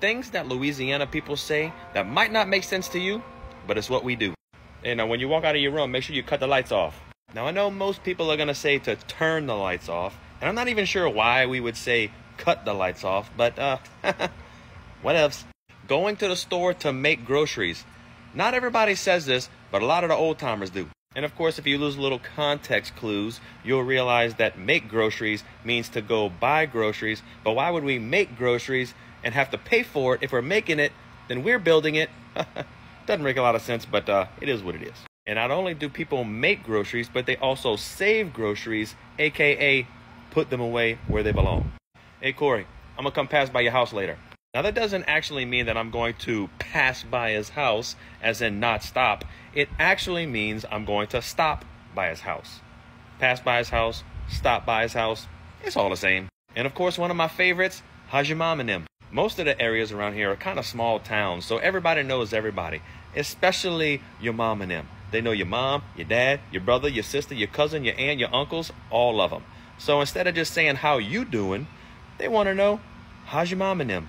things that Louisiana people say that might not make sense to you, but it's what we do. And now, when you walk out of your room, make sure you cut the lights off. Now, I know most people are going to say to turn the lights off, and I'm not even sure why we would say cut the lights off, but uh, what else? Going to the store to make groceries. Not everybody says this, but a lot of the old timers do. And of course, if you lose a little context clues, you'll realize that make groceries means to go buy groceries. But why would we make groceries and have to pay for it if we're making it? Then we're building it. Doesn't make a lot of sense, but uh, it is what it is. And not only do people make groceries, but they also save groceries, aka put them away where they belong. Hey, Corey, I'm gonna come pass by your house later. Now, that doesn't actually mean that I'm going to pass by his house, as in not stop. It actually means I'm going to stop by his house. Pass by his house, stop by his house, it's all the same. And of course, one of my favorites, them? Most of the areas around here are kind of small towns, so everybody knows everybody, especially your mom and them. They know your mom, your dad, your brother, your sister, your cousin, your aunt, your uncles, all of them. So instead of just saying how you doing, they want to know how's your mom and them.